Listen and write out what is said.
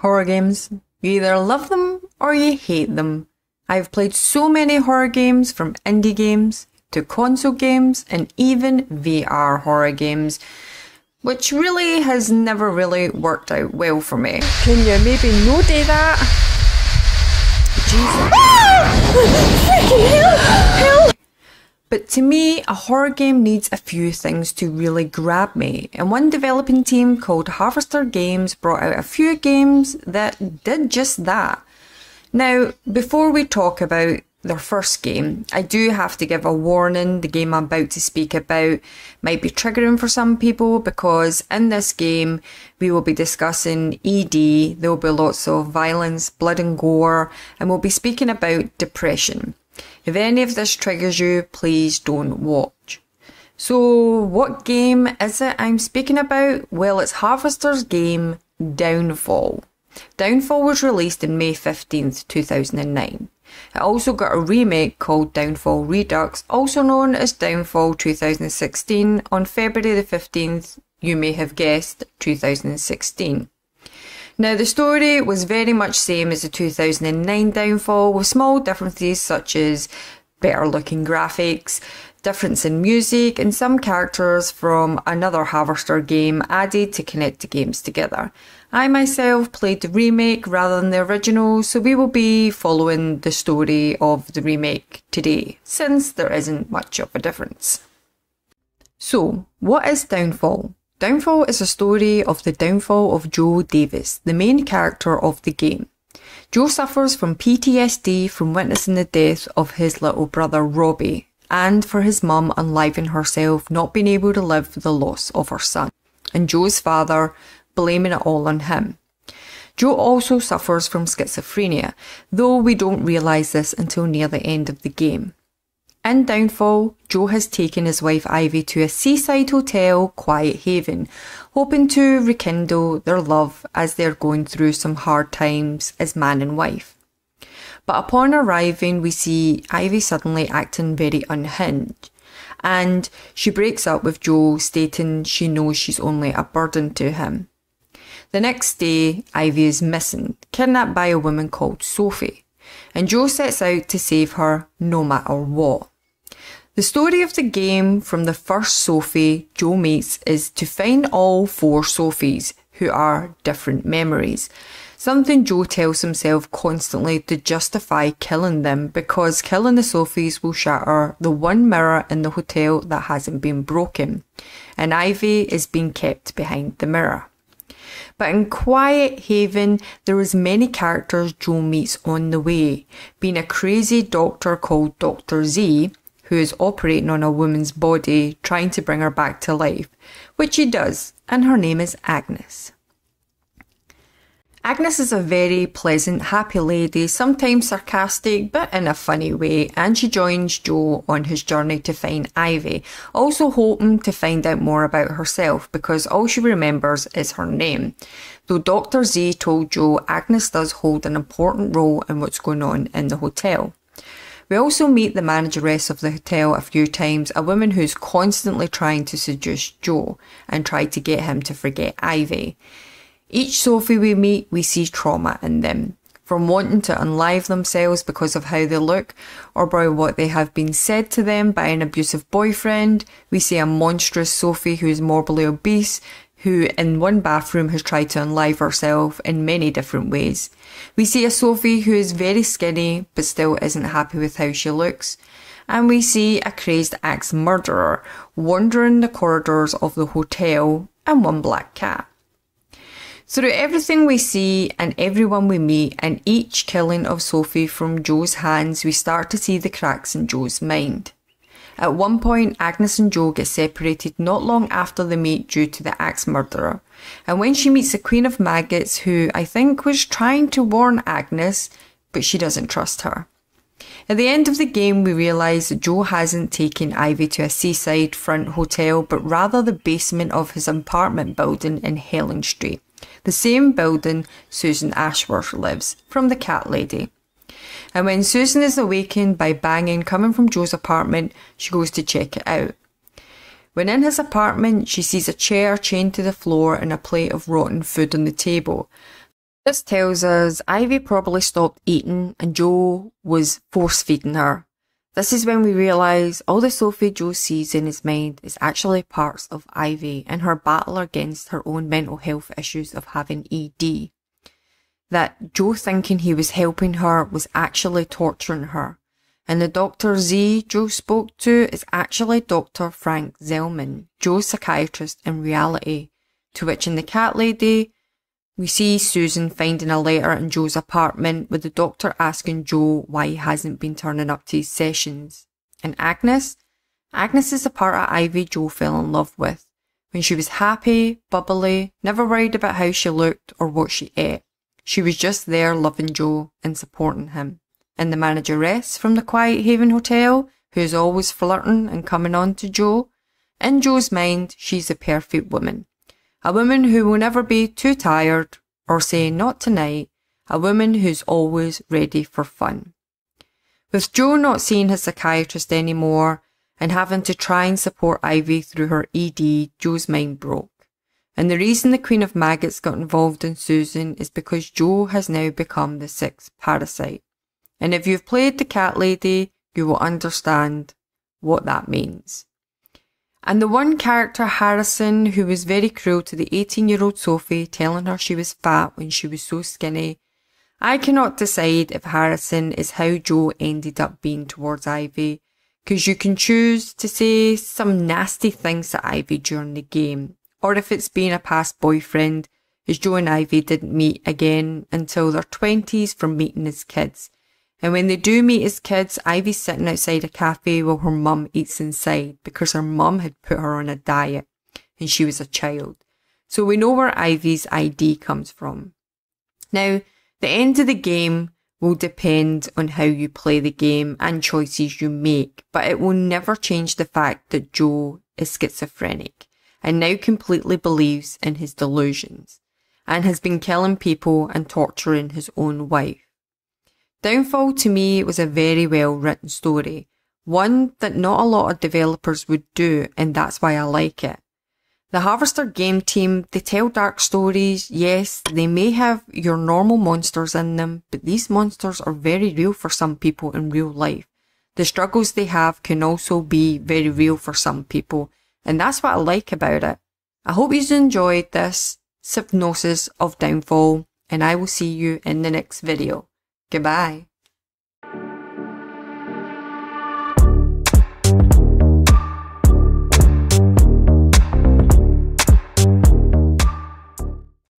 Horror games. You either love them or you hate them. I've played so many horror games from indie games to console games and even VR horror games, which really has never really worked out well for me. Can you maybe no do that? Jesus. Ah! Freaking hell! But to me, a horror game needs a few things to really grab me, and one developing team called Harvester Games brought out a few games that did just that. Now, before we talk about their first game, I do have to give a warning. The game I'm about to speak about might be triggering for some people because in this game we will be discussing ED, there will be lots of violence, blood and gore, and we'll be speaking about depression. If any of this triggers you, please don't watch. So, what game is it I'm speaking about? Well, it's Harvester's game Downfall. Downfall was released in May 15th, 2009. It also got a remake called Downfall Redux, also known as Downfall 2016, on February the 15th, you may have guessed, 2016. Now, the story was very much same as the 2009 Downfall, with small differences such as better looking graphics, difference in music, and some characters from another Harvester game added to connect the games together. I myself played the remake rather than the original, so we will be following the story of the remake today, since there isn't much of a difference. So, what is Downfall? Downfall is a story of the downfall of Joe Davis, the main character of the game. Joe suffers from PTSD from witnessing the death of his little brother Robbie, and for his mum unliving herself not being able to live with the loss of her son, and Joe's father blaming it all on him. Joe also suffers from schizophrenia, though we don't realise this until near the end of the game. In Downfall, Joe has taken his wife Ivy to a seaside hotel, Quiet Haven, hoping to rekindle their love as they're going through some hard times as man and wife. But upon arriving, we see Ivy suddenly acting very unhinged, and she breaks up with Joe, stating she knows she's only a burden to him. The next day, Ivy is missing, kidnapped by a woman called Sophie, and Joe sets out to save her no matter what. The story of the game from the first Sophie Joe meets is to find all four Sophies, who are different memories. Something Joe tells himself constantly to justify killing them because killing the Sophies will shatter the one mirror in the hotel that hasn't been broken, and Ivy is being kept behind the mirror. But in Quiet Haven, there is many characters Joe meets on the way, being a crazy doctor called Dr. Z, who is operating on a woman's body, trying to bring her back to life, which he does, and her name is Agnes. Agnes is a very pleasant, happy lady, sometimes sarcastic, but in a funny way, and she joins Joe on his journey to find Ivy, also hoping to find out more about herself because all she remembers is her name. Though Dr. Z told Joe Agnes does hold an important role in what's going on in the hotel. We also meet the manageress of the hotel a few times, a woman who's constantly trying to seduce Joe and try to get him to forget Ivy. Each Sophie we meet, we see trauma in them, from wanting to unlive themselves because of how they look, or by what they have been said to them by an abusive boyfriend. We see a monstrous Sophie who is morbidly obese, who in one bathroom has tried to unlive herself in many different ways. We see a Sophie who is very skinny but still isn't happy with how she looks. And we see a crazed axe murderer wandering the corridors of the hotel and one black cat. Through everything we see and everyone we meet, and each killing of Sophie from Joe's hands, we start to see the cracks in Joe's mind. At one point, Agnes and Joe get separated not long after they meet due to the axe murderer. And when she meets the Queen of Maggots, who I think was trying to warn Agnes, but she doesn't trust her. At the end of the game, we realise that Joe hasn't taken Ivy to a seaside front hotel, but rather the basement of his apartment building in Helen Street the same building Susan Ashworth lives, from the cat lady. And when Susan is awakened by banging coming from Joe's apartment, she goes to check it out. When in his apartment, she sees a chair chained to the floor and a plate of rotten food on the table. This tells us Ivy probably stopped eating and Joe was force feeding her. This is when we realise all the Sophie Joe sees in his mind is actually parts of Ivy and her battle against her own mental health issues of having ED. That Joe thinking he was helping her was actually torturing her. And the Dr. Z Joe spoke to is actually Dr. Frank Zellman, Joe's psychiatrist in reality, to which in the cat lady, we see Susan finding a letter in Joe's apartment with the doctor asking Joe why he hasn't been turning up to his sessions. And Agnes? Agnes is the part of Ivy Joe fell in love with. When she was happy, bubbly, never worried about how she looked or what she ate. She was just there loving Joe and supporting him. And the manageress from the Quiet Haven Hotel, who's always flirting and coming on to Joe, in Joe's mind, she's a perfect woman. A woman who will never be too tired or say not tonight. A woman who's always ready for fun. With Joe not seeing his psychiatrist anymore and having to try and support Ivy through her ED, Joe's mind broke. And the reason the Queen of Maggots got involved in Susan is because Joe has now become the sixth parasite. And if you've played the cat lady, you will understand what that means. And the one character, Harrison, who was very cruel to the 18 year old Sophie, telling her she was fat when she was so skinny. I cannot decide if Harrison is how Joe ended up being towards Ivy, because you can choose to say some nasty things to Ivy during the game, or if it's being a past boyfriend, as Joe and Ivy didn't meet again until their 20s from meeting as kids, and when they do meet as kids, Ivy's sitting outside a cafe while her mum eats inside because her mum had put her on a diet and she was a child. So we know where Ivy's ID comes from. Now, the end of the game will depend on how you play the game and choices you make, but it will never change the fact that Joe is schizophrenic and now completely believes in his delusions and has been killing people and torturing his own wife. Downfall to me was a very well written story, one that not a lot of developers would do, and that's why I like it. The Harvester game team, they tell dark stories. Yes, they may have your normal monsters in them, but these monsters are very real for some people in real life. The struggles they have can also be very real for some people, and that's what I like about it. I hope you've enjoyed this synopsis of downfall, and I will see you in the next video. Goodbye.